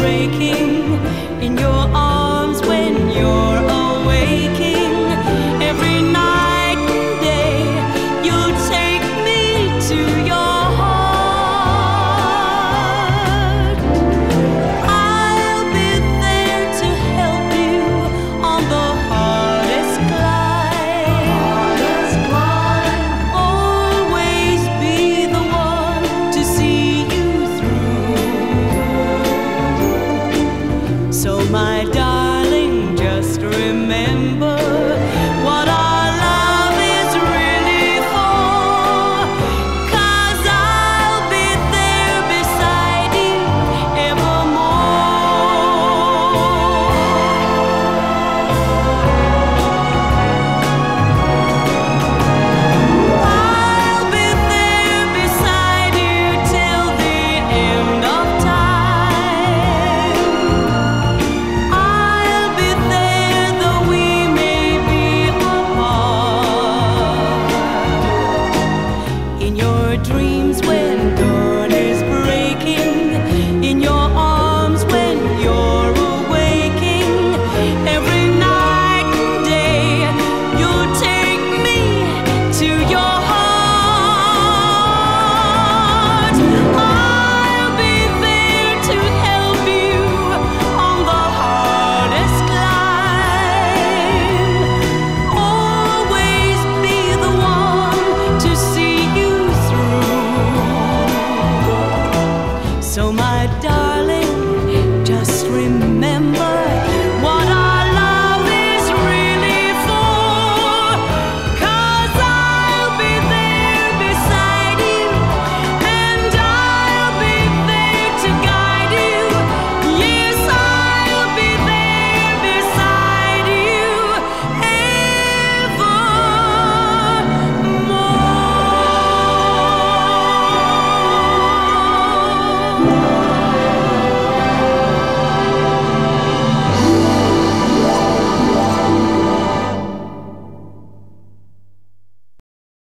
breaking in your arms when you're awaking. Every night and day, you'll take me to. So, my So, my darling,